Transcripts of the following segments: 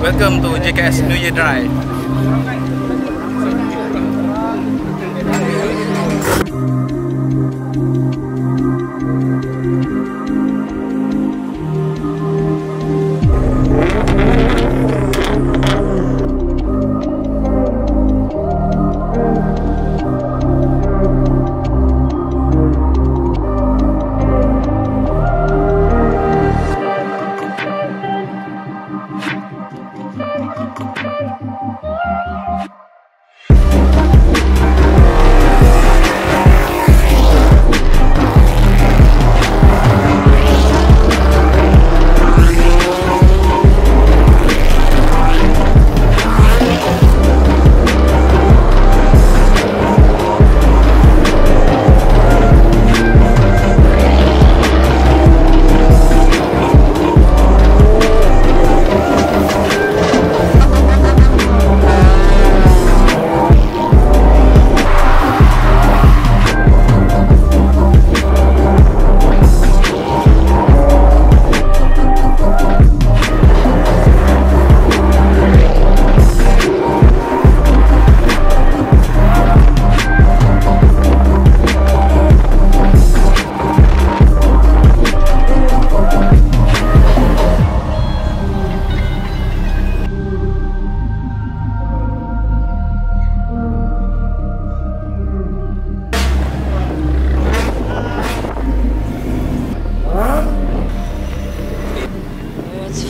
Welcome to JKS New Year Drive.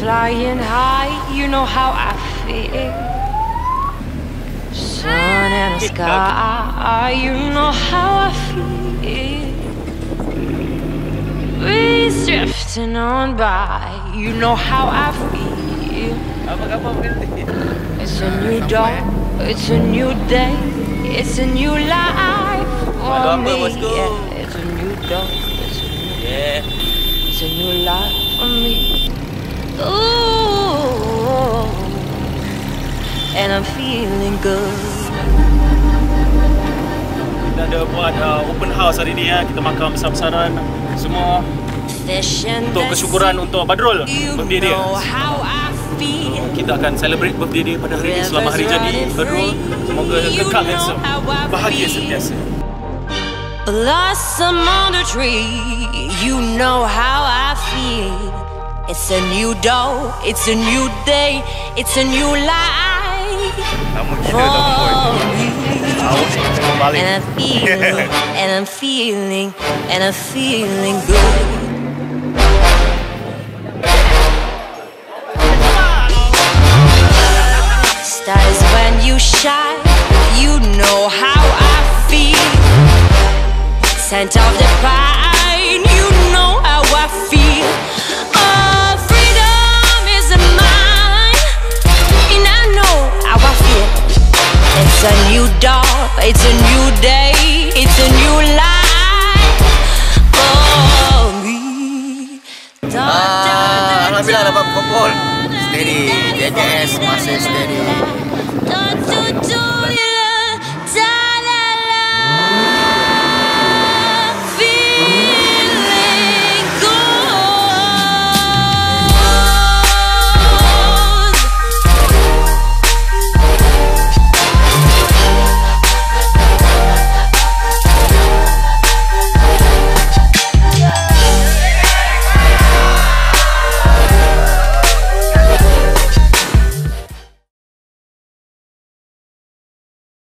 Flying high, you know how I feel. Sun and the sky, you know how I feel. Breeze drifting on by, you know how I feel. Apa khabar berhenti? It's a new dawn, it's a new day, it's a new life for me. Yeah, it's a new dawn, it's a new day, It's a new life for me. Good. Kita ada buat uh, open house hari ni ya. Kita makan besar-besaran semua untuk kesyukuran untuk Badrul birthday dia. feel. Kita akan celebrate birthday dia pada hari ini selamat hari jadi Badrul. Semoga kekal handsome. Bahagia sentiasa. Blossom on the tree, you know how I feel. It's a new dawn, it's a new day, it's a new life Kamu gila for kamu boy. me. Awak ni memang balik. And I'm feeling, and I'm feeling, and I'm feeling good. Stars when you shine, you know how I feel. Scent of the pine, dawn, it's a new day, it's a new life for me. Ah, Alhamdulillah da, dapat berkumpul. Steady. JKS masih steady.